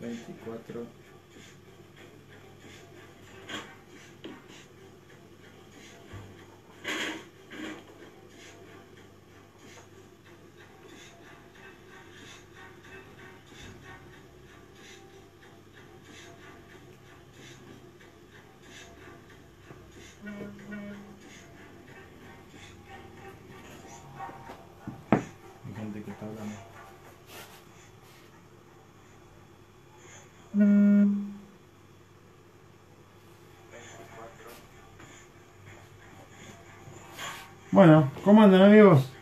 24 Bueno, ¿cómo andan amigos?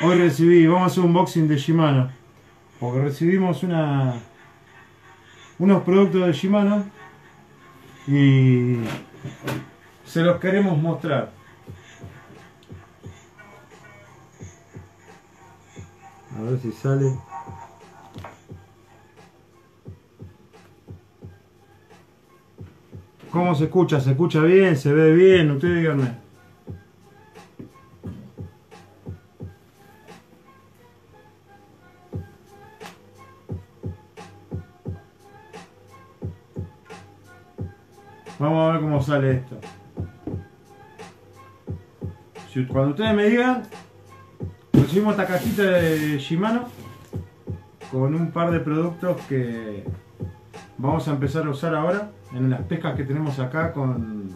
Hoy recibí, vamos a hacer un unboxing de Shimano. Porque recibimos una unos productos de Shimano y se los queremos mostrar. A ver si sale. ¿Cómo se escucha? ¿Se escucha bien? ¿Se ve bien? Ustedes díganme. Vamos a ver cómo sale esto. Cuando ustedes me digan, recibimos esta cajita de Shimano con un par de productos que vamos a empezar a usar ahora en las pescas que tenemos acá con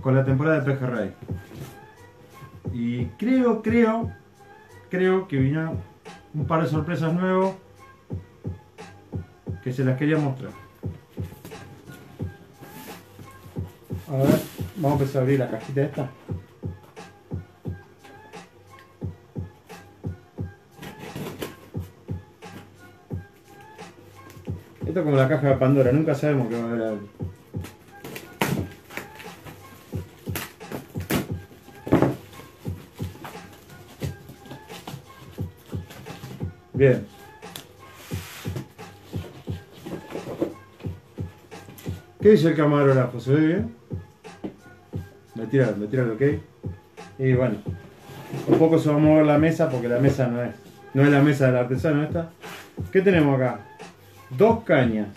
con la temporada de pejerrey. Y creo, creo, creo que vino un par de sorpresas nuevos que se las quería mostrar. A ver, vamos a empezar a abrir la cajita esta. Esto es como la caja de Pandora, nunca sabemos qué va a haber ahí. Bien. ¿Qué dice el camarógrafo? ¿Se ve bien? Me tira, me tira ok. Y bueno, un poco se va a mover la mesa porque la mesa no es, no es la mesa del artesano esta. ¿Qué tenemos acá? Dos cañas.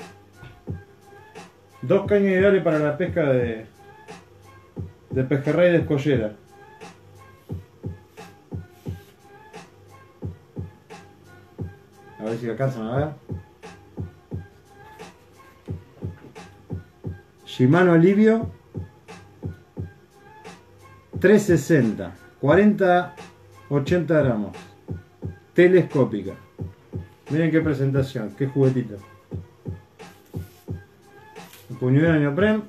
Dos cañas ideales para la pesca de, de pejerrey de escollera. A ver si alcanzan a ver. Shimano Livio 360 40 80 gramos telescópica. Miren qué presentación qué juguetito. Puñuelo neopren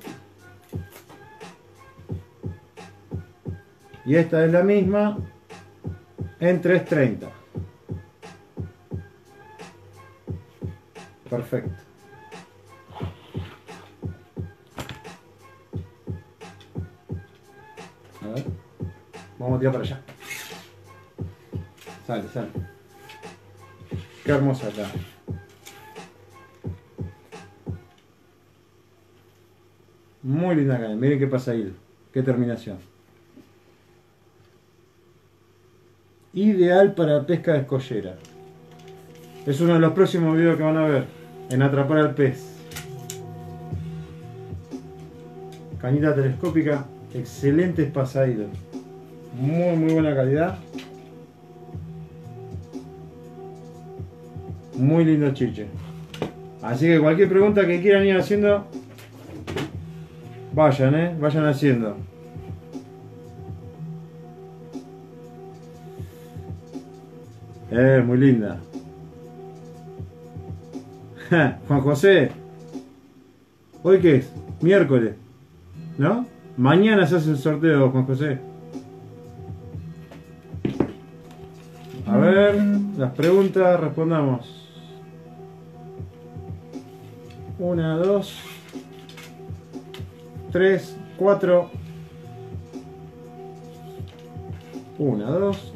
y esta es la misma en 330 perfecto Vamos a tirar para allá. Sale, sale. Qué hermosa acá. Muy linda caña. Miren qué pasa ahí. Qué terminación. Ideal para pesca de escollera. Es uno de los próximos videos que van a ver. En atrapar al pez. Cañita telescópica excelentes pasaditos muy muy buena calidad. Muy lindo chiche. Así que cualquier pregunta que quieran ir haciendo vayan eh vayan haciendo. Eh muy linda. Juan José hoy qué es miércoles ¿no? Mañana se hace el sorteo, Juan José. Ver, las preguntas, respondamos. Una, dos, tres, cuatro. Una, dos,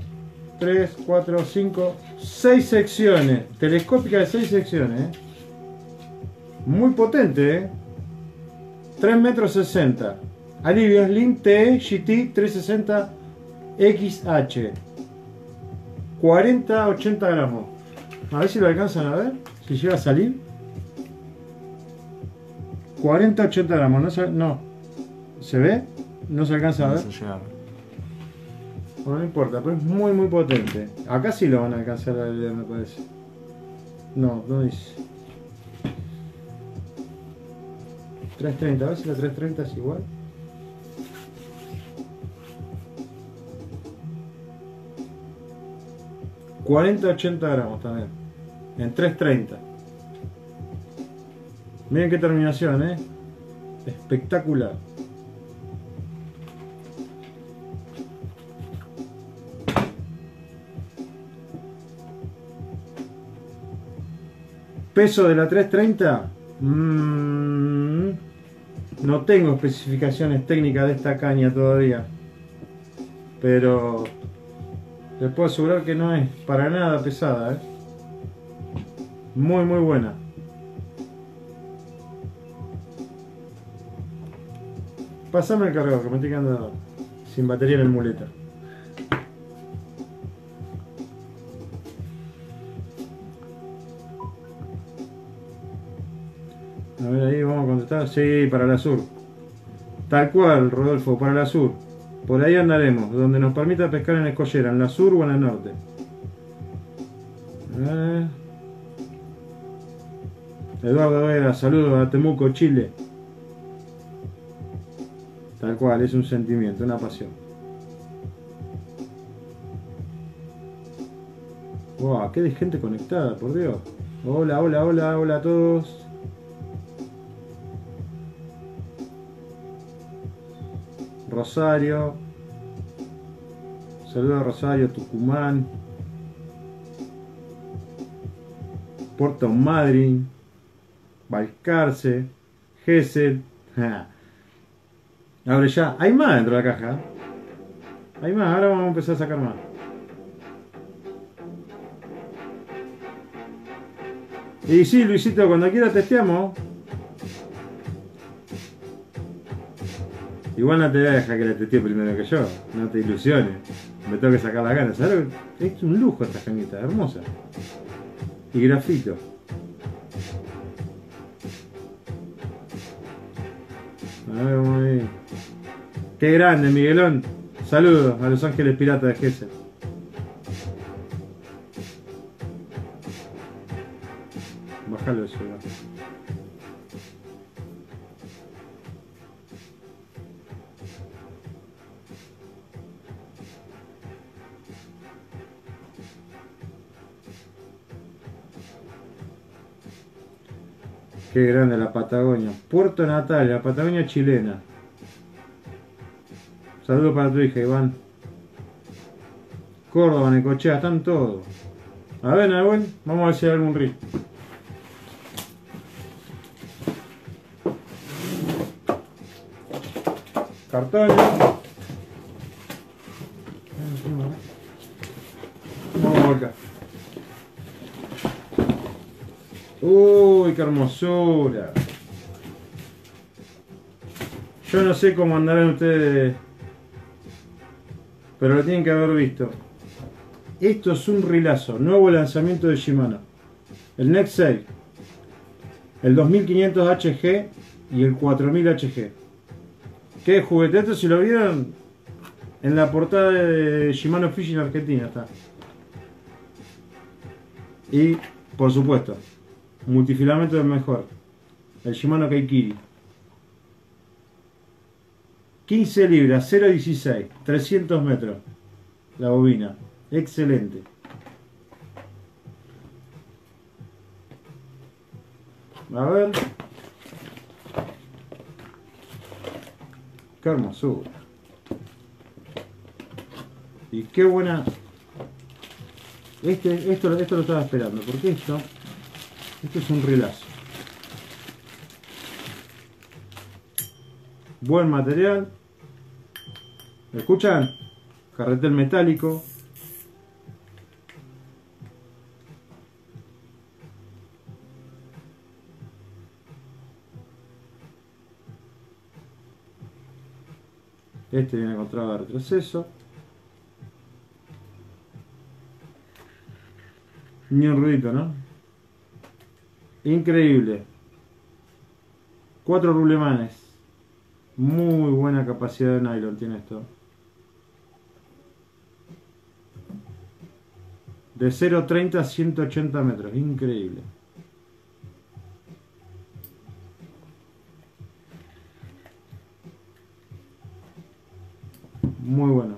tres, cuatro, cinco, 6 secciones, telescópica de 6 secciones. ¿eh? Muy potente, ¿eh? 3 metros 60. Alivio Slim TE GT 360 XH. 40-80 gramos. A ver si lo alcanzan a ver. Si llega a salir. 40-80 gramos. No se, no. ¿Se ve? No se alcanza a ver. Bueno, no importa, pero es muy muy potente. Acá sí lo van a alcanzar a leer, me parece. No, no dice. 330, a ver si la 330 es igual. ...40-80 gramos también... ...en 330... Miren qué terminación, ¿eh? Espectacular. Peso de la 330. Mmm, no tengo especificaciones técnicas de esta caña todavía. Pero les puedo asegurar que no es para nada pesada. ¿eh? Muy, muy buena. Pasame el cargador que me estoy quedando sin batería en el muleta. A ver, ahí vamos a contestar. Sí, para la sur. Tal cual, Rodolfo, para la sur. Por ahí andaremos, donde nos permita pescar en escollera, en la sur o en la norte. Eduardo Vera, saludos a Temuco, Chile. Tal cual, es un sentimiento, una pasión. Wow, qué de gente conectada, por Dios. Hola, hola, hola, hola a todos. Rosario. Saludos a Rosario, Tucumán. Puerto Madryn. Balcarce. Gesell. Ahora ya, hay más dentro de la caja. Hay más, ahora vamos a empezar a sacar más. Y sí, Luisito, cuando quiera testeamos. Igual no te voy a dejar que la testee primero que yo, no te ilusiones. Me tengo que sacar la gana. ¿Sabes? Es un lujo esta cañita, hermosa. Y grafito. A ver, vamos ahí. Qué grande, Miguelón. Saludos a Los Ángeles Piratas de Gessel. Bájalo eso, Qué grande la Patagonia. Puerto Natal, la Patagonia chilena. Saludos para tu hija, Iván. Córdoba, Necochea, están todos. A ver, Nahuel, vamos a ver si hay algún ritmo. Cartón. Vamos acá. Uy, qué hermosura. Yo no sé cómo andarán ustedes, pero lo tienen que haber visto. Esto es un rilazo, nuevo lanzamiento de Shimano. El Next 6, el 2500 HG y el 4000 HG. Qué juguete, esto si lo vieron en la portada de Shimano Fishing Argentina está. Y, por supuesto, multifilamento del mejor, el Shimano Kaikiri. 15 libras, 0.16, 300 metros, la bobina, excelente. A ver. Qué hermosura. Y qué buena. Este, esto, esto lo estaba esperando, porque esto esto es un rilazo. Buen material. ¿Me escuchan? Carretel metálico. Este viene con traba de retroceso. Ni un ruidito, ¿no? Increíble. Cuatro rulemanes. Muy buena capacidad de nylon tiene esto. De 0.30 a 180 metros. Increíble. Muy bueno.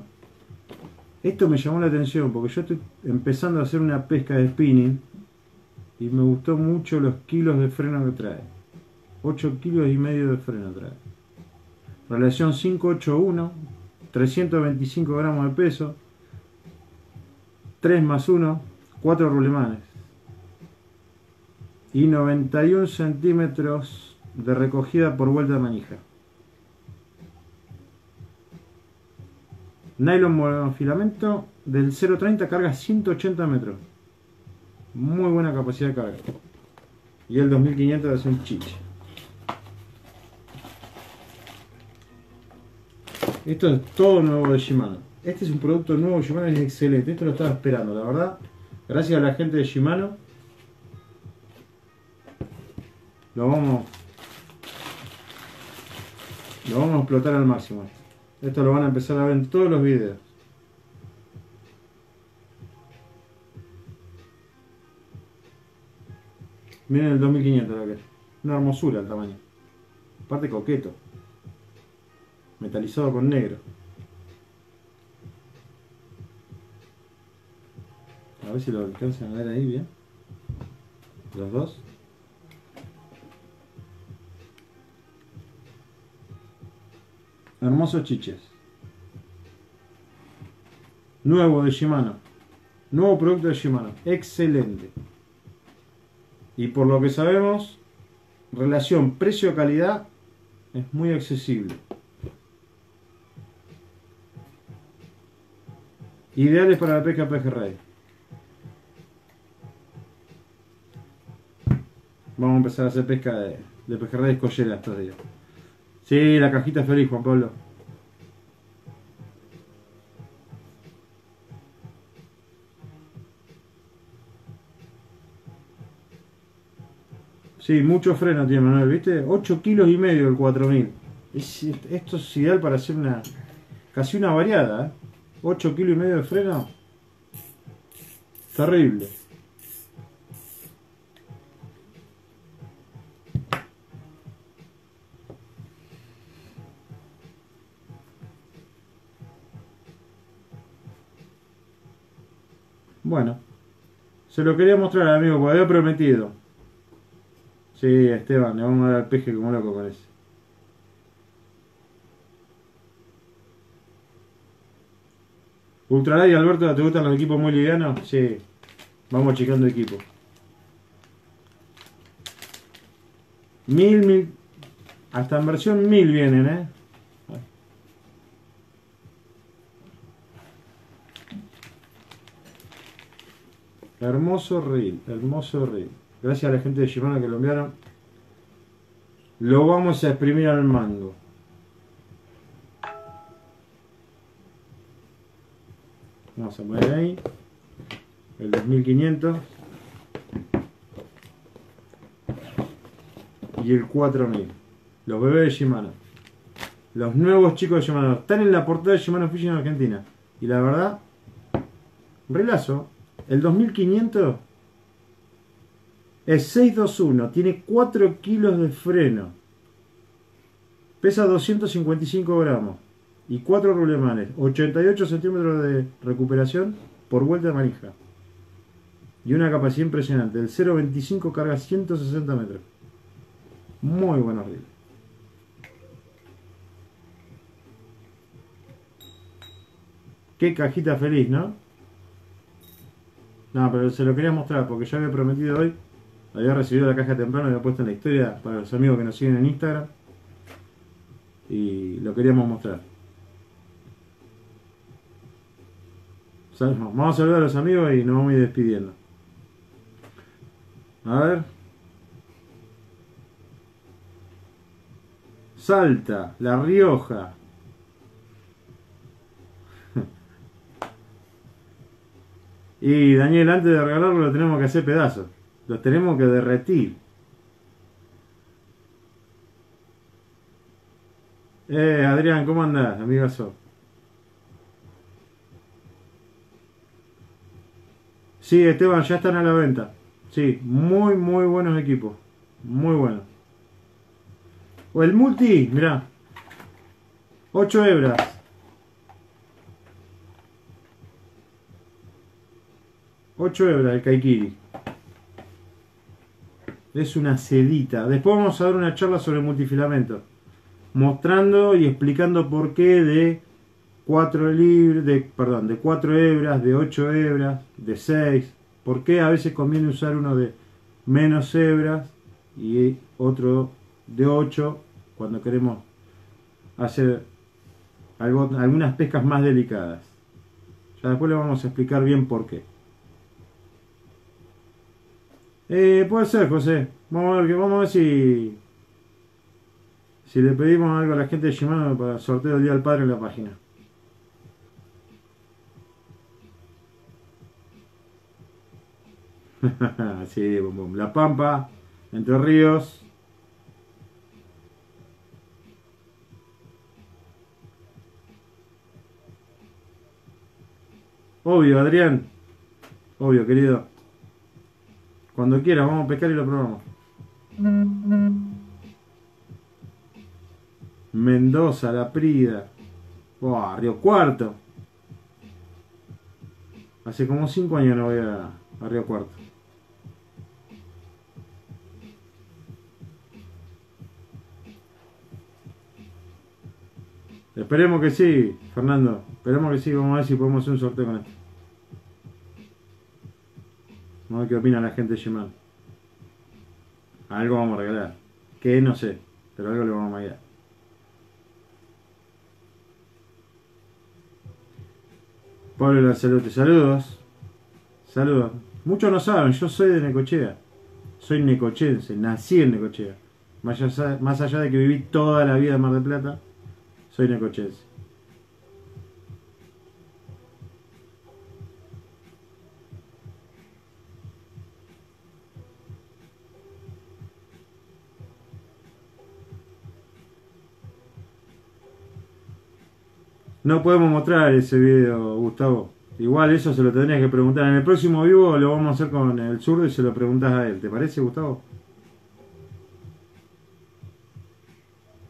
Esto me llamó la atención porque yo estoy empezando a hacer una pesca de spinning y me gustó mucho los kilos de freno que trae. 8 kilos y medio de freno trae. Relación 581, 325 gramos de peso, 3 más 1, 4 rulemanes y 91 centímetros de recogida por vuelta de manija. Nylon monofilamento del 0.30 carga 180 metros. Muy buena capacidad de carga. Y el 2500 es un chiche. Esto es todo nuevo de Shimano. Este es un producto nuevo Shimano, es excelente. Esto lo estaba esperando, la verdad. Gracias a la gente de Shimano. Lo vamos. Lo vamos a explotar al máximo. Esto lo van a empezar a ver en todos los videos. Miren el 2500 lo que es. Una hermosura el tamaño. Aparte coqueto. Metalizado con negro. A ver si lo alcanzan a ver ahí bien. Los dos. Hermosos chiches. Nuevo de Shimano. Nuevo producto de Shimano. Excelente. Y por lo que sabemos, relación precio-calidad es muy accesible. Ideales para la pesca pejerrey. Vamos a empezar a hacer pesca de, de pejerrey escollera estos días. Sí, la cajita feliz, Juan Pablo. Sí, mucho freno tiene Manuel, ¿viste? 8 kilos y medio el 4000. esto es ideal para hacer una casi una variada, ¿eh? 8 kilos y medio de freno. Terrible. Bueno, se lo quería mostrar, amigo, porque había prometido. Sí, Esteban, le vamos a dar peje como loco parece. Ultralight, Alberto, ¿te gustan los equipos muy livianos? Sí, vamos checando equipo. Mil, mil, hasta en versión mil vienen, ¿eh? Hermoso reel, hermoso reel. Gracias a la gente de Shimano que lo enviaron. Lo vamos a exprimir al mango. Vamos a poner ahí. El 2500. Y el 4000. Los bebés de Shimano. Los nuevos chicos de Shimano. Están en la portada de Shimano Fishing en Argentina. Y la verdad, relazo. El 2500 es 621, tiene 4 kilos de freno, pesa 255 gramos y 4 rulemanes, 88 centímetros de recuperación por vuelta de manija y una capacidad impresionante. El 0.25 carga 160 metros. Muy buenos días. Qué cajita feliz, ¿no? No, pero se lo quería mostrar porque ya había prometido hoy. Había recibido la caja temprano, había puesto en la historia para los amigos que nos siguen en Instagram. Y lo queríamos mostrar. Vamos a saludar a los amigos y nos vamos a ir despidiendo. A ver. Salta, La Rioja. y Daniel, antes de regalarlo lo tenemos que hacer pedazos. Lo tenemos que derretir. Eh, Adrián, ¿cómo andás, amigazo? Sí, Esteban, ya están a la venta. Sí, muy, muy buenos equipos. Muy buenos. O el multi, mirá. 8 hebras. Ocho hebras el Kaikiri. Es una sedita. Después vamos a dar una charla sobre multifilamento. Mostrando y explicando por qué de 4 libras, de, perdón, de 4 hebras, de 8 hebras, de 6. ¿Por qué a veces conviene usar uno de menos hebras y otro de 8 cuando queremos hacer algunas pescas más delicadas? Ya después le vamos a explicar bien por qué. Eh, puede ser, José. Vamos a ver, vamos a ver si si le pedimos algo a la gente de Shimano para el sorteo del Día del Padre en la página. sí, La Pampa, Entre Ríos. Obvio, Adrián. Obvio, querido. Cuando quieras, vamos a pescar y lo probamos. Mendoza, La Prida. Oh, Río Cuarto. Hace como 5 años no voy a, a Río Cuarto. Esperemos que sí, Fernando. Esperemos que sí. Vamos a ver si podemos hacer un sorteo con esto. Vamos a ver qué opina la gente de Shimano. Algo vamos a regalar. Que no sé, pero algo le vamos a dar. Pablo Lanzarote, saludos. Saludos. Muchos no saben, yo soy de Necochea. Soy necochense, nací en Necochea. Más allá, más allá de que viví toda la vida en Mar del Plata, soy necochense. No podemos mostrar ese video, Gustavo. Igual eso se lo tendrías que preguntar. En el próximo vivo lo vamos a hacer con el zurdo y se lo preguntas a él. ¿Te parece, Gustavo?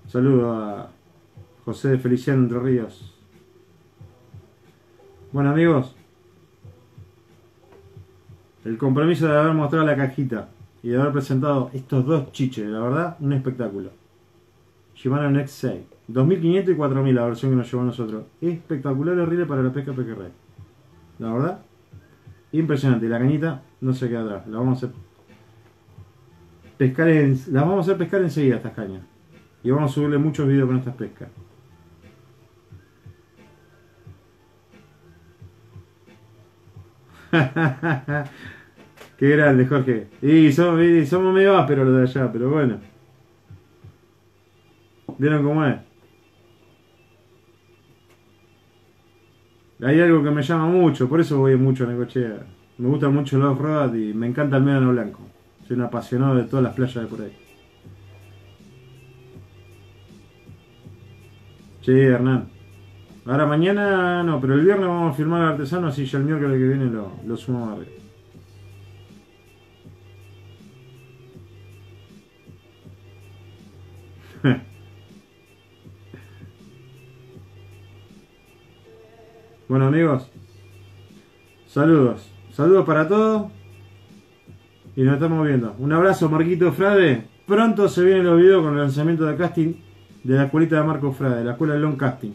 Saludo a José de Feliciano Entre Ríos. Bueno amigos, el compromiso de haber mostrado la cajita y de haber presentado estos dos chiches, la verdad, un espectáculo. Shimano Next 6, 2500 y 4000 la versión que nos llevó a nosotros. Espectacular y horrible para la pesca pequerrey. La verdad, impresionante. La cañita no se queda atrás. La vamos a hacer pescar en, las vamos a hacer pescar enseguida estas cañas. Y vamos a subirle muchos videos con estas pescas. Qué grande, Jorge. Y somos, somos medio ásperos los de allá, pero bueno. ¿Vieron cómo es? Hay algo que me llama mucho, por eso voy mucho a Necochea. Me gusta mucho el off-road y me encanta el médano blanco. Soy un apasionado de todas las playas de por ahí. Sí, Hernán. Ahora mañana no, pero el viernes vamos a filmar artesano, así ya el miércoles que viene lo, lo sumamos arriba. bueno amigos, saludos. Saludos para todos. Y nos estamos viendo. Un abrazo Marquito Frade. Pronto se vienen los videos con el lanzamiento de casting de la escuelita de Marco Frade, de la escuela de Long Casting.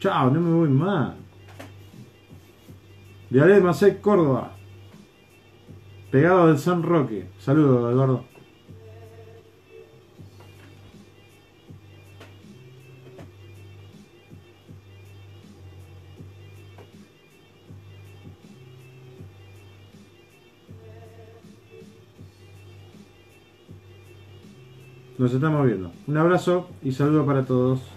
Chao, no me voy más. De Córdoba. Pegado del San Roque. Saludos, Eduardo. Nos estamos viendo. Un abrazo y saludo para todos.